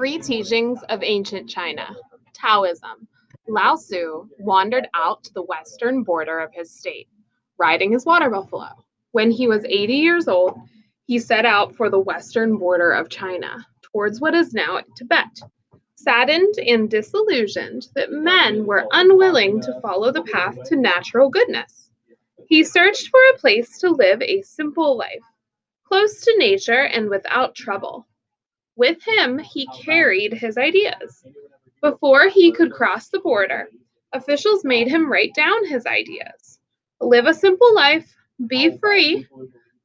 three teachings of ancient China Taoism. Lao Tzu wandered out to the western border of his state, riding his water buffalo. When he was 80 years old, he set out for the western border of China, towards what is now Tibet, saddened and disillusioned that men were unwilling to follow the path to natural goodness. He searched for a place to live a simple life, close to nature and without trouble. With him, he carried his ideas. Before he could cross the border, officials made him write down his ideas. Live a simple life, be free,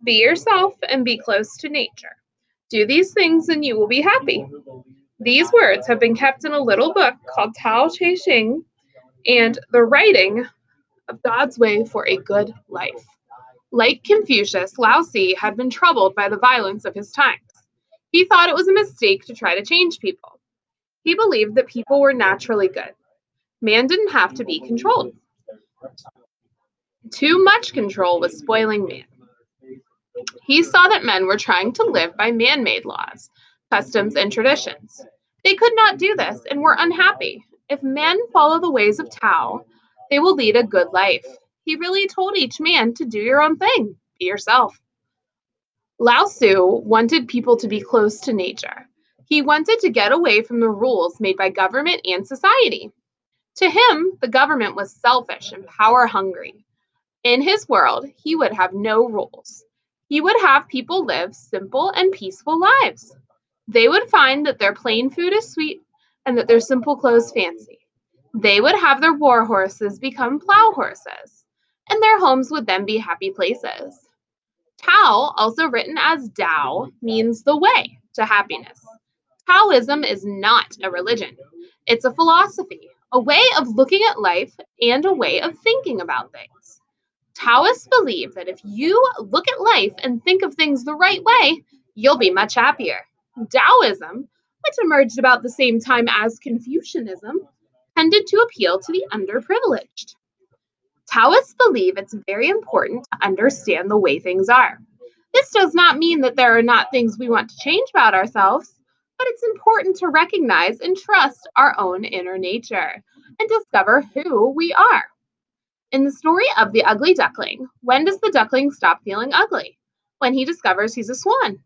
be yourself, and be close to nature. Do these things and you will be happy. These words have been kept in a little book called Tao Te Ching and the writing of God's way for a good life. Like Confucius, Lao Tzu had been troubled by the violence of his times. He thought it was a mistake to try to change people. He believed that people were naturally good. Man didn't have to be controlled. Too much control was spoiling man. He saw that men were trying to live by man made laws, customs, and traditions. They could not do this and were unhappy. If men follow the ways of Tao, they will lead a good life. He really told each man to do your own thing, be yourself. Lao Tzu wanted people to be close to nature. He wanted to get away from the rules made by government and society. To him, the government was selfish and power hungry. In his world, he would have no rules. He would have people live simple and peaceful lives. They would find that their plain food is sweet and that their simple clothes fancy. They would have their war horses become plow horses, and their homes would then be happy places. Tao, also written as Dao, means the way to happiness. Taoism is not a religion, it's a philosophy, a way of looking at life and a way of thinking about things. Taoists believe that if you look at life and think of things the right way, you'll be much happier. Taoism, which emerged about the same time as Confucianism, tended to appeal to the underprivileged. Taoists believe it's very important to understand the way things are. This does not mean that there are not things we want to change about ourselves, but it's important to recognize and trust our own inner nature and discover who we are. In the story of the ugly duckling, when does the duckling stop feeling ugly? When he discovers he's a swan.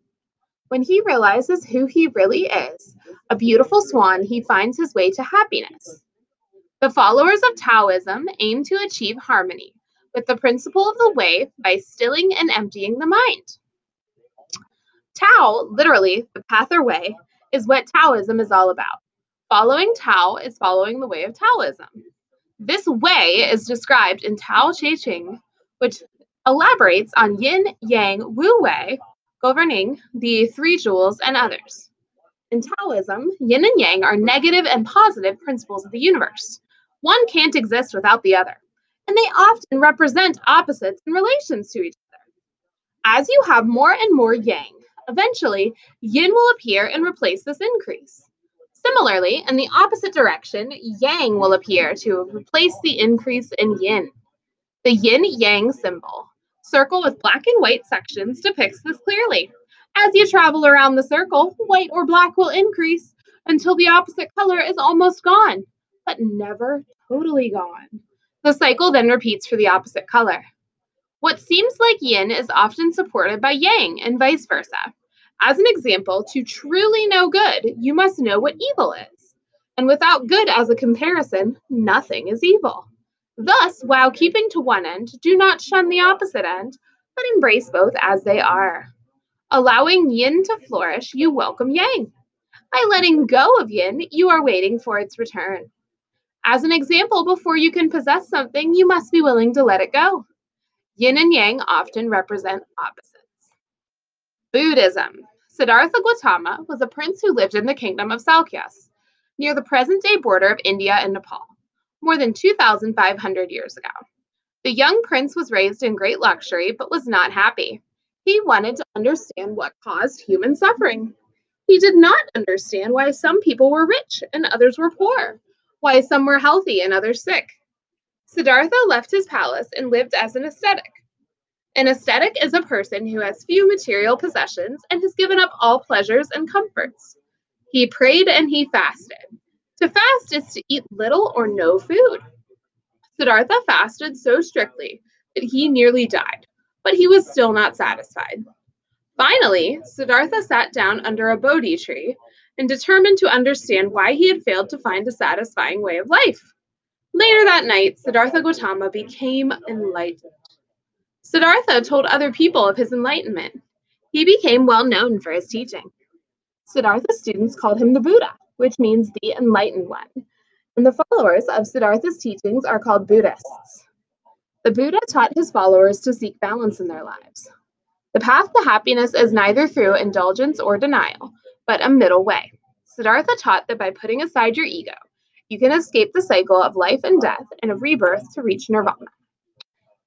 When he realizes who he really is, a beautiful swan, he finds his way to happiness. The followers of Taoism aim to achieve harmony with the principle of the way by stilling and emptying the mind. Tao, literally, the path or way, is what Taoism is all about. Following Tao is following the way of Taoism. This way is described in Tao Te Ching, which elaborates on yin, yang, wu wei, governing the three jewels and others. In Taoism, yin and yang are negative and positive principles of the universe. One can't exist without the other, and they often represent opposites in relations to each other. As you have more and more yang, eventually yin will appear and replace this increase. Similarly, in the opposite direction, yang will appear to replace the increase in yin. The yin yang symbol, circle with black and white sections, depicts this clearly. As you travel around the circle, white or black will increase until the opposite color is almost gone but never totally gone. The cycle then repeats for the opposite color. What seems like yin is often supported by yang and vice versa. As an example, to truly know good, you must know what evil is. And without good as a comparison, nothing is evil. Thus, while keeping to one end, do not shun the opposite end, but embrace both as they are. Allowing yin to flourish, you welcome yang. By letting go of yin, you are waiting for its return. As an example, before you can possess something, you must be willing to let it go. Yin and yang often represent opposites. Buddhism. Siddhartha Gautama was a prince who lived in the kingdom of Sakyas, near the present day border of India and Nepal, more than 2,500 years ago. The young prince was raised in great luxury but was not happy. He wanted to understand what caused human suffering. He did not understand why some people were rich and others were poor why some were healthy and others sick. Siddhartha left his palace and lived as an ascetic. An ascetic is a person who has few material possessions and has given up all pleasures and comforts. He prayed and he fasted. To fast is to eat little or no food. Siddhartha fasted so strictly that he nearly died, but he was still not satisfied. Finally, Siddhartha sat down under a Bodhi tree and determined to understand why he had failed to find a satisfying way of life. Later that night, Siddhartha Gautama became enlightened. Siddhartha told other people of his enlightenment. He became well known for his teaching. Siddhartha's students called him the Buddha, which means the enlightened one. And the followers of Siddhartha's teachings are called Buddhists. The Buddha taught his followers to seek balance in their lives. The path to happiness is neither through indulgence or denial, but a middle way. Siddhartha taught that by putting aside your ego, you can escape the cycle of life and death and of rebirth to reach nirvana.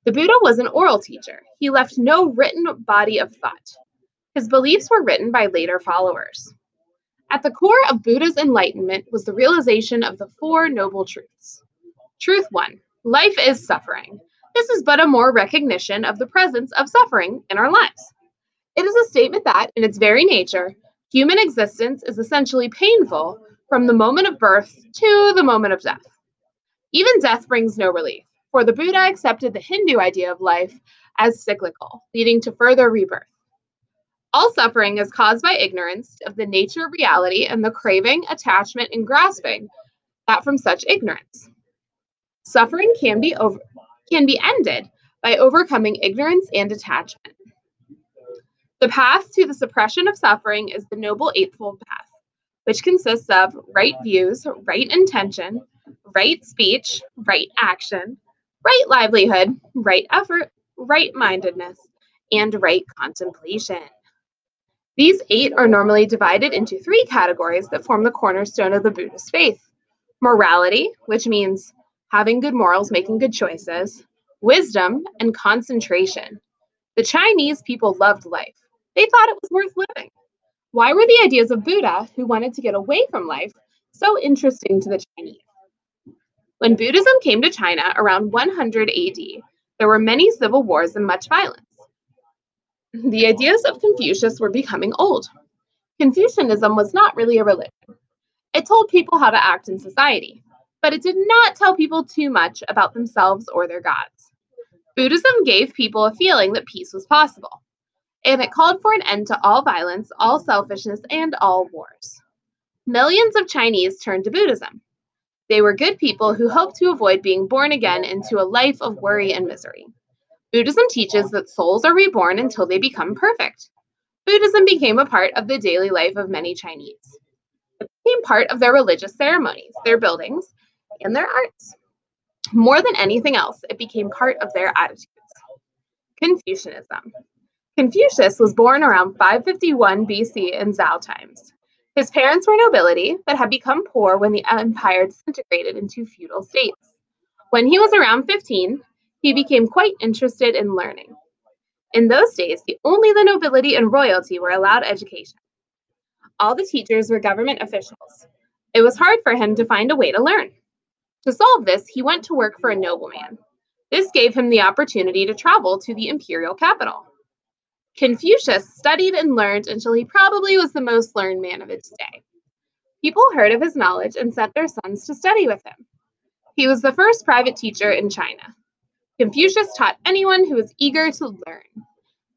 The Buddha was an oral teacher. He left no written body of thought. His beliefs were written by later followers. At the core of Buddha's enlightenment was the realization of the Four Noble Truths. Truth 1 Life is suffering. This is but a more recognition of the presence of suffering in our lives. It is a statement that, in its very nature, human existence is essentially painful from the moment of birth to the moment of death. Even death brings no relief, for the Buddha accepted the Hindu idea of life as cyclical, leading to further rebirth. All suffering is caused by ignorance of the nature of reality and the craving, attachment, and grasping that from such ignorance. Suffering can be over, can be ended by overcoming ignorance and attachment. The path to the suppression of suffering is the Noble Eightfold Path, which consists of right views, right intention, right speech, right action, right livelihood, right effort, right mindedness, and right contemplation. These eight are normally divided into three categories that form the cornerstone of the Buddhist faith morality, which means having good morals, making good choices, wisdom, and concentration. The Chinese people loved life, they thought it was worth living. Why were the ideas of Buddha, who wanted to get away from life, so interesting to the Chinese? When Buddhism came to China around 100 AD, there were many civil wars and much violence. The ideas of Confucius were becoming old. Confucianism was not really a religion. It told people how to act in society, but it did not tell people too much about themselves or their gods. Buddhism gave people a feeling that peace was possible, and it called for an end to all violence, all selfishness, and all wars. Millions of Chinese turned to Buddhism. They were good people who hoped to avoid being born again into a life of worry and misery. Buddhism teaches that souls are reborn until they become perfect. Buddhism became a part of the daily life of many Chinese. It became part of their religious ceremonies, their buildings, and their arts. More than anything else, it became part of their attitudes. Confucianism. Confucius was born around 551 BC in Zhou times. His parents were nobility, but had become poor when the empire disintegrated into feudal states. When he was around 15, he became quite interested in learning. In those days, only the nobility and royalty were allowed education. All the teachers were government officials. It was hard for him to find a way to learn. To solve this, he went to work for a nobleman. This gave him the opportunity to travel to the imperial capital. Confucius studied and learned until he probably was the most learned man of his day. People heard of his knowledge and sent their sons to study with him. He was the first private teacher in China. Confucius taught anyone who was eager to learn.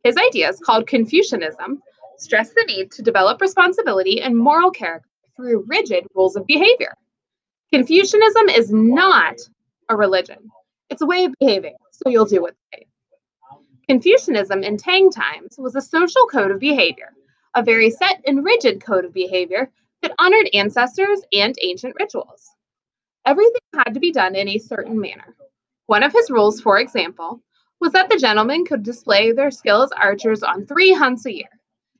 His ideas, called Confucianism, stress the need to develop responsibility and moral character through rigid rules of behavior. Confucianism is not a religion, it's a way of behaving, so you'll do what they say. Confucianism in Tang times was a social code of behavior, a very set and rigid code of behavior that honored ancestors and ancient rituals. Everything had to be done in a certain manner. One of his rules, for example, was that the gentlemen could display their skill as archers on three hunts a year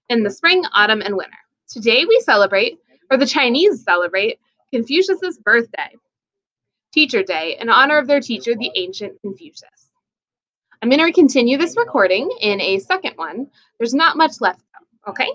in the spring, autumn, and winter. Today we celebrate, or the Chinese celebrate, Confucius's birthday, Teacher Day, in honor of their teacher, the ancient Confucius. I'm going to continue this recording in a second one. There's not much left, though, okay?